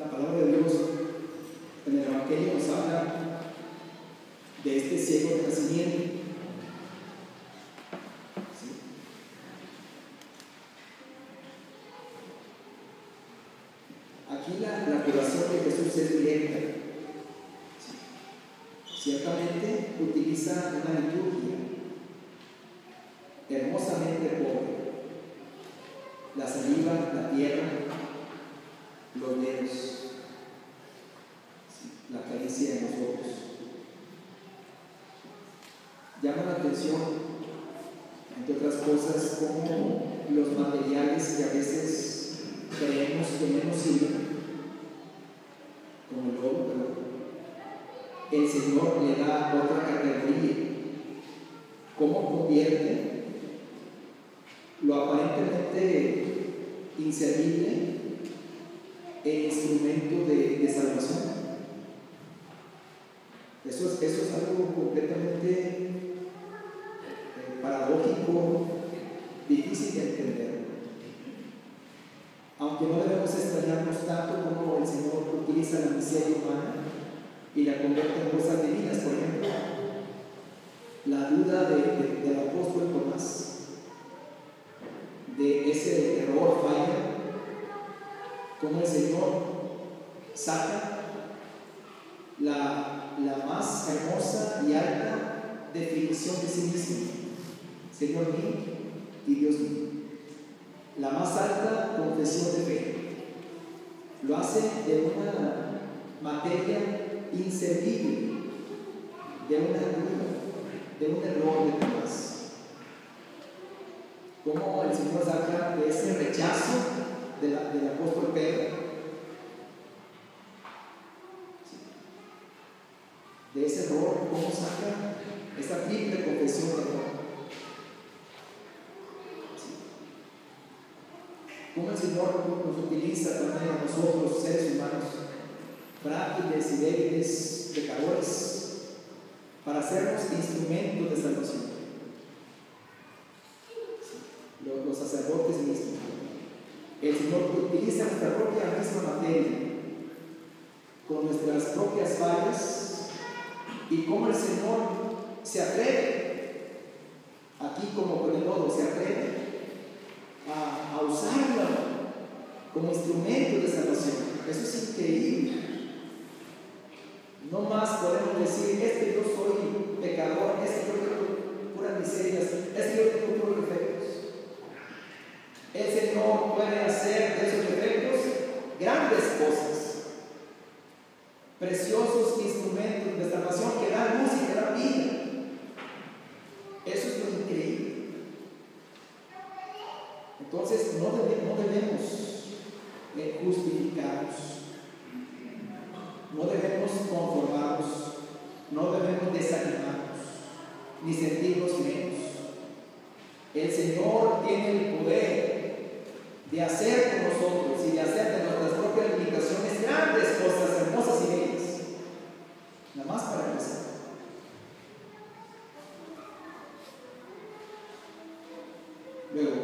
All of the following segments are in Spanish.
La palabra de Dios en el Evangelio nos habla de este ciego de nacimiento. Aquí la, la curación de Jesús es directa. Ciertamente utiliza una liturgia hermosamente pobre. La saliva, la tierra, los dedos, la caricia de los ojos. Llama la atención, entre otras cosas, como los materiales que a veces creemos que menos sirven, como el oro, el Señor le da otra categoría. ¿Cómo convierte lo aparentemente inservible instrumento de, de salvación? Eso es, eso es algo completamente eh, paradójico, difícil de entender. Aunque no debemos extrañarnos tanto como el Señor utiliza la miseria humana y la convierte en cosas divinas, por ejemplo, la duda de, de, del apóstol Tomás, de ese error, falla, como el Señor saca la, la más hermosa y alta definición de sí mismo, Señor mío y Dios mío. La más alta confesión de fe. Lo hace de una materia inservible, de una duda, de un error de Tomás. Como el Señor saca de ese rechazo de del apóstol Pedro, de ese error, cómo saca esa triple confesión de error. Cómo el Señor nos utiliza también a nosotros, seres humanos, frágiles y débiles, pecadores, para hacernos instrumentos de salvación. Los, los sacerdotes mismos. El Señor utiliza nuestra propia misma materia, con nuestras propias fallas, y cómo el Señor se atreve, aquí como con el lodo, se atreve a, a usarlo como instrumento de salvación. Eso es increíble. No más podemos decir, es que yo soy pecador, es que yo tengo puras miserias, es que yo tengo puros defectos. El Señor puede hacer de esos defectos grandes cosas, preciosos instrumentos de salvación que dan luz y que dan vida. Eso es lo increíble. Entonces no, debe, no debemos justificarnos, no debemos conformarnos, no debemos desanimarnos, ni sentirnos menos. El Señor tiene el poder de hacer con nosotros y de hacer de nuestras propias limitaciones grandes cosas hermosas y bellas. Nada más para empezar. Luego,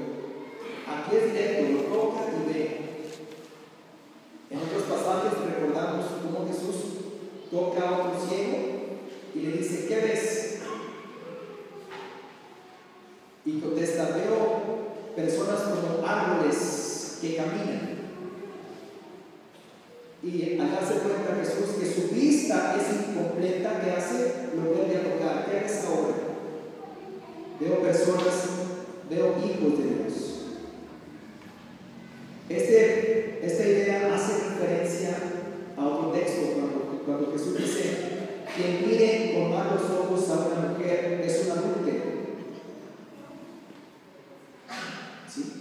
aquí es directo, lo toca y ve. En otros pasajes recordamos cómo Jesús toca a otro ciego y le dice, ¿qué ves? Y contesta, veo personas como árboles que caminan. Y al darse cuenta Jesús que su vista es incompleta, ¿qué hace? Lo vuelve a tocar. ¿Qué ves ahora? Veo personas, veo hijos de Dios. Este, esta idea hace referencia a otro texto cuando, cuando Jesús dice, quien mire con malos ojos a una mujer es un adúltero. ¿Sí?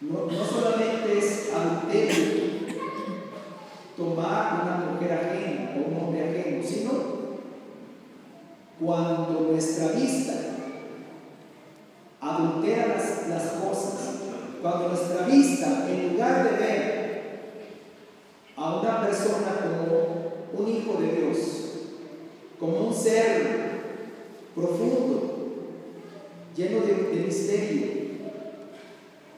No, no solamente es adulterio tomar una mujer ajena o un hombre ajeno, sino cuando nuestra vista adultera las, cosas, cuando nuestra vista, en lugar de ver a una persona como un hijo de Dios, como un ser profundo, lleno de, misterio,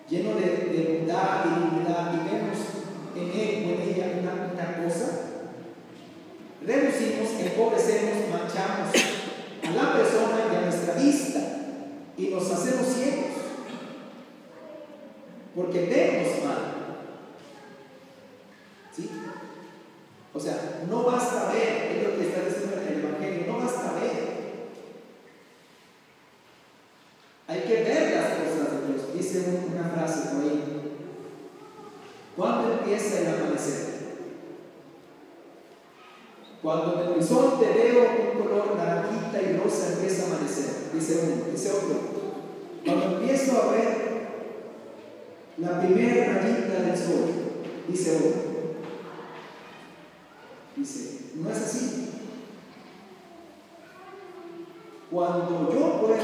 lleno de, de bondad y dignidad, y vemos tener en ella una, una cosa, reducimos, empobrecemos, manchamos a la persona y a nuestra vista y nos hacemos ciegos porque vemos mal. ¿Sí? O sea, no va empieza el amanecer? Cuando en el horizonte veo un color naranjita y rosa empieza a amanecer, dice uno, dice otro. Cuando empiezo a ver la primera rayita del sol, dice otro. Dice, no es así. Cuando yo puedo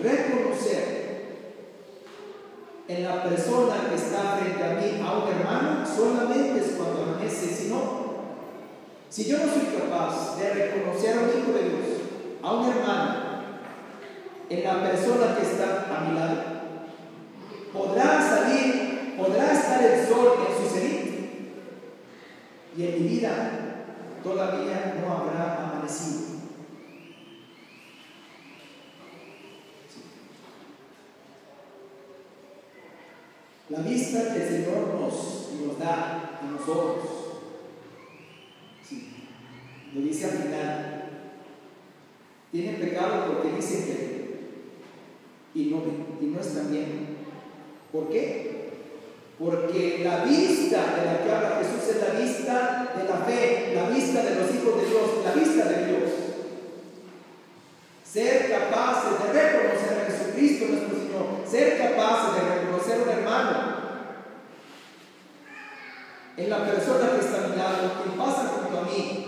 reconocer en la persona que está frente a mí a un hermano, solamente es cuando amanece, si no, si yo no soy capaz de reconocer a un hijo de Dios, a un hermano, en la persona que está a mi lado, podrá salir, podrá estar el sol en su cenit y en mi vida todavía no habrá amanecido. La vista que el Señor nos, nos da a nosotros lo dice al final. Tienen pecado porque dicen que y no, y no están bien. ¿Por qué? Porque la vista de la que habla Jesús es la vista de la fe, la vista de los hijos de Dios, la vista de Dios. Ser capaces de reconocer a Jesucristo nuestro Señor, ser capaces de reconocer un hermano. En la persona que está a mi que pasa junto a mí,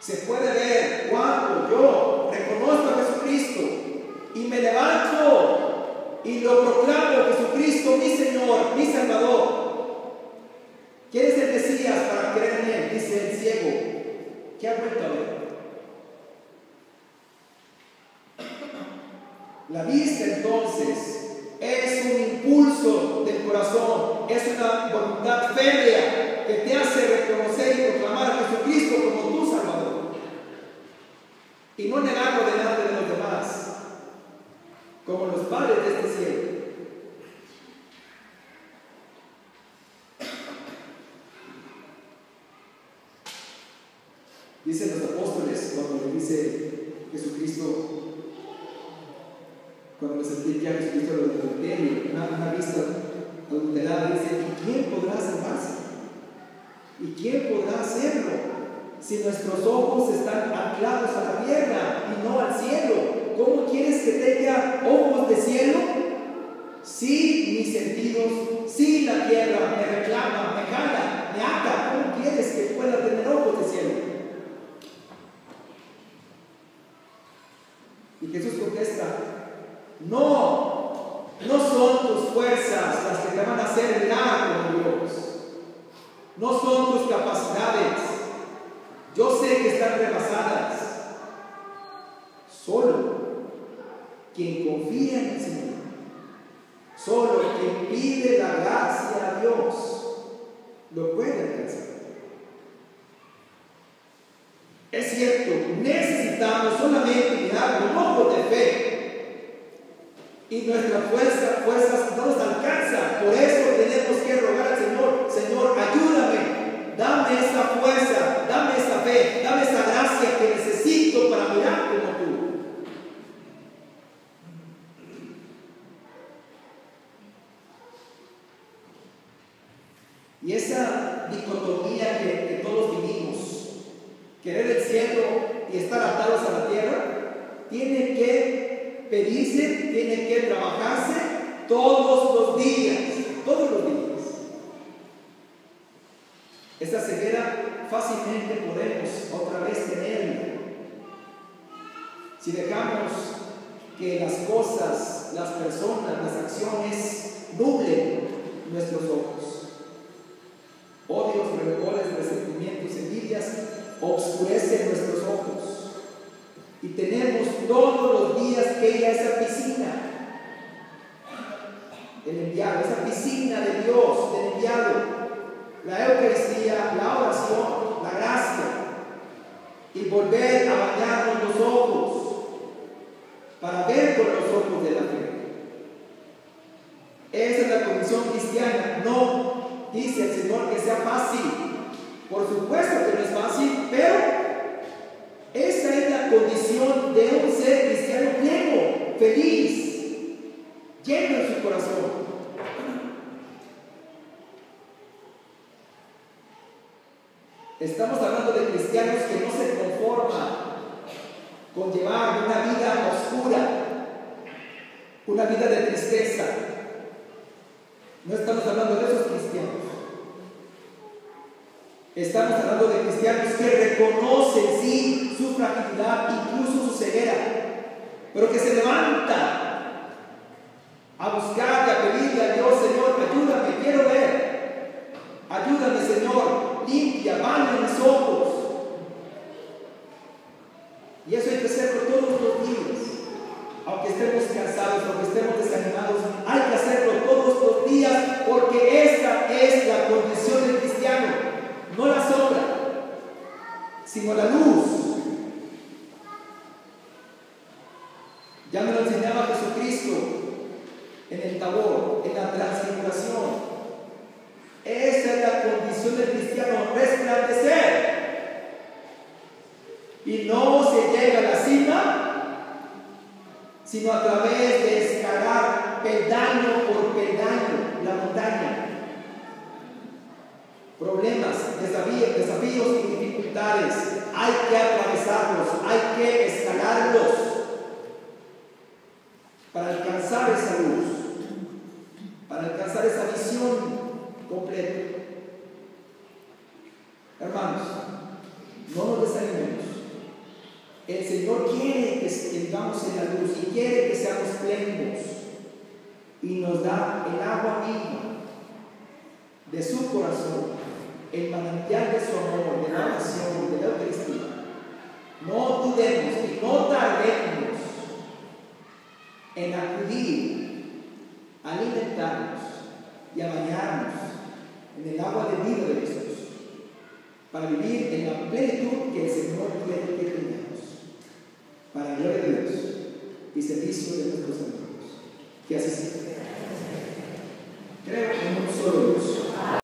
Se puede ver cuando yo reconozco a Jesucristo y me levanto y lo proclamo Jesucristo mi Señor, mi Salvador. ¿Quién es el Mesías para creer en él? Dice el ciego. ¿Qué ha vuelto a ver? La vista entonces es un impulso del corazón, es una voluntad férrea que te hace reconocer y proclamar a Jesucristo como tu Salvador y no negarlo delante de los demás, como los padres de este cielo. Dicen los apóstoles cuando le dice Jesucristo, cuando les explica a Jesucristo lo del adulterio, una, una vista adulterada, dice, ¿y quién podrá salvarse? ¿Y quién podrá hacerlo? si nuestros ojos están anclados a la tierra y no al cielo? ¿Cómo quieres que tenga ojos de cielo? Si mis sentidos, si la tierra me reclama, me jala, me ata, ¿cómo quieres que pueda tener ojos de cielo? Y Jesús contesta, no, no son tus fuerzas las que te van a hacer mirar como Dios, no son tus capacidades, yo sé que están rebasadas. Solo quien confía en el Señor, solo quien pide la gracia a Dios, lo puede alcanzar. Es cierto, necesitamos solamente mirar con de fe. Y nuestra fuerza, fuerzas no nos alcanza. Por eso tenemos que rogar al Señor, Señor, ayúdame Dame esa fuerza, dame esa fe, dame esa gracia que necesito para mirar como tú. Y esa dicotomía que, que, todos vivimos, querer el cielo y estar atados a la tierra, tiene que pedirse, tiene que trabajarse todos los días, todos los días. Esta ceguera fácilmente podemos otra vez tenerla. Si dejamos que las cosas, las personas, las acciones nublen nuestros ojos. Odios, rencores, resentimientos, envidias obscurecen nuestros El enviado, esa piscina de Dios, del enviado la Eucaristía, la oración, la gracia y volver a bañarnos los ojos para ver con los ojos de la fe. Esa es la condición cristiana. No dice el Señor que sea fácil. Por supuesto que no es fácil, pero esa es la condición de un ser cristiano pleno, feliz, lleno en su corazón. Estamos hablando de cristianos que no se conforman con llevar una vida oscura, una vida de tristeza. No estamos hablando de esos cristianos. Estamos hablando de cristianos que reconocen sí su fragilidad, incluso su ceguera, pero que se levantan a buscar y a pedirle a Dios, Señor, ayúdame, quiero ver. Ayúdame, Señor, limpia, baña mis ojos. Y eso hay que hacerlo todos los días. Aunque estemos cansados, aunque estemos desanimados, hay que hacerlo todos los días porque esta es la condición del cristiano. No la sombra, sino la luz. Ya me lo enseñaba Jesucristo en el tabor, en la transfiguración. Esta es la condición del cristiano, resplandecer. Y no se llega a la cima, sino a través de escalar peldaño por peldaño la montaña. Problemas, desafíos, y dificultades, hay que atravesarlos, hay que escalarlos para alcanzar esa luz, para alcanzar esa visión completa. Hermanos, no nos desanimemos. El Señor quiere que estemos en la luz y quiere que seamos plenos y nos da el agua viva de su corazón, el manantial de su amor, de la oración, de la Eucaristía. No dudemos y no tardemos en acudir alimentarnos y a bañarnos en el agua de vida de Jesús para vivir en la plenitud que el Señor quiere que tengamos para gloria de Dios y servicio de nuestros hermanos. Que así sea.